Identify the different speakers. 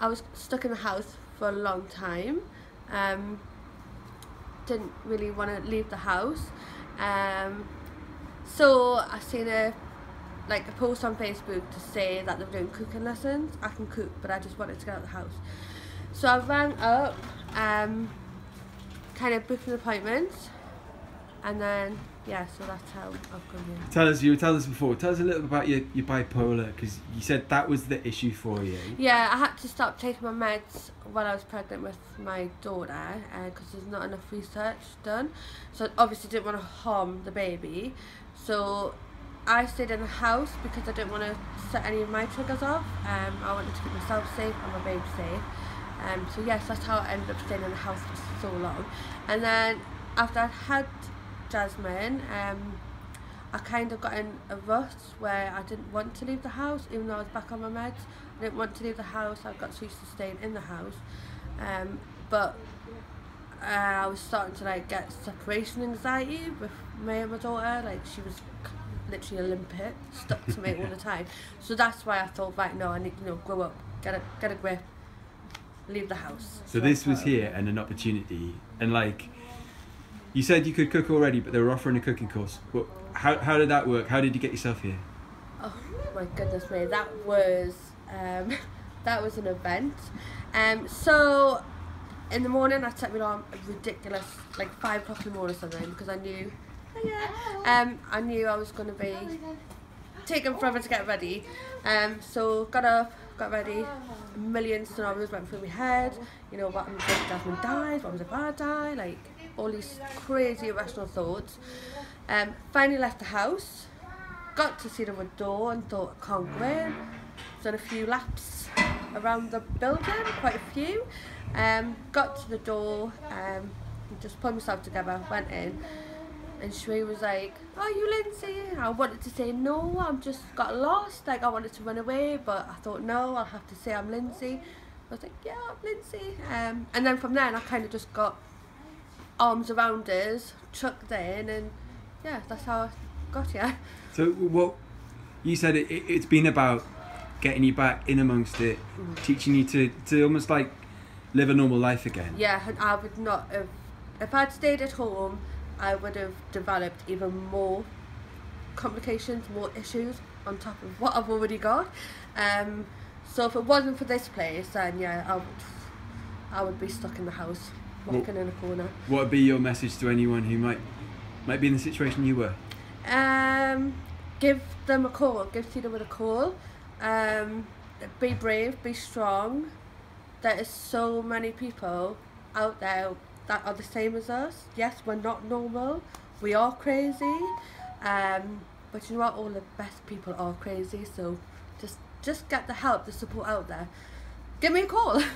Speaker 1: I was stuck in the house for a long time. Um, didn't really want to leave the house. Um, so I seen a like a post on Facebook to say that they were doing cooking lessons. I can cook, but I just wanted to get out of the house. So I rang up, um, kind of booked an appointment, and then yeah, so that's how I've come here.
Speaker 2: Tell us, you were telling us before. Tell us a little bit about your, your bipolar because you said that was the issue for you.
Speaker 1: Yeah, I had to stop taking my meds while I was pregnant with my daughter because there's not enough research done. So I obviously didn't want to harm the baby. So I stayed in the house because I didn't want to set any of my triggers off. Um, I wanted to keep myself safe and my baby safe. Um, so yes, that's how I ended up staying in the house for so long. And then after I'd had Jasmine, um, I kind of got in a rut where I didn't want to leave the house, even though I was back on my meds. I didn't want to leave the house. I got so used to staying in the house, um, but uh, I was starting to like get separation anxiety with me and my daughter. Like she was literally a limpet, stuck to me all the time. So that's why I thought, right, no, I need to you know grow up, get a get a grip, leave the house.
Speaker 2: So this was here and an opportunity, and like you said, you could cook already, but they were offering a cooking course. But how how did that work? How did you get yourself here?
Speaker 1: Oh my goodness me, that was um, that was an event. Um, so in the morning I set me on a ridiculous like five o'clock in the morning or something because I knew yeah, um, I knew I was gonna be taking forever to get ready. Um, so got up, got ready. A million scenarios went through my head. You know, what if Jasmine dies? What if I die? Like all these crazy irrational thoughts. Um, finally left the house, got to see the door and thought, I can't go in. Done a few laps around the building, quite a few. Um, got to the door, um, just pulled myself together, went in. And Shree was like, "Are you Lindsey?" I wanted to say no. I've just got lost. Like I wanted to run away, but I thought no. I'll have to say I'm Lindsey. I was like, "Yeah, I'm Lindsey." Um, and then from there, I kind of just got arms around us, chucked in, and yeah, that's how I got here.
Speaker 2: So what you said it, it, it's been about getting you back in amongst it, teaching you to, to almost like live a normal life again.
Speaker 1: Yeah, and I would not have. If I'd stayed at home, I would have developed even more complications, more issues on top of what I've already got. Um, so if it wasn't for this place, then yeah, I would, I would be stuck in the house, walking in a corner.
Speaker 2: What would be your message to anyone who might might be in the situation you were?
Speaker 1: Um, give them a call. Give Cedarwood a call. Um, be brave. Be strong. There is so many people out there that are the same as us. Yes, we're not normal. We are crazy. Um, but you know what? All the best people are crazy. So just just get the help, the support out there. Give me a call.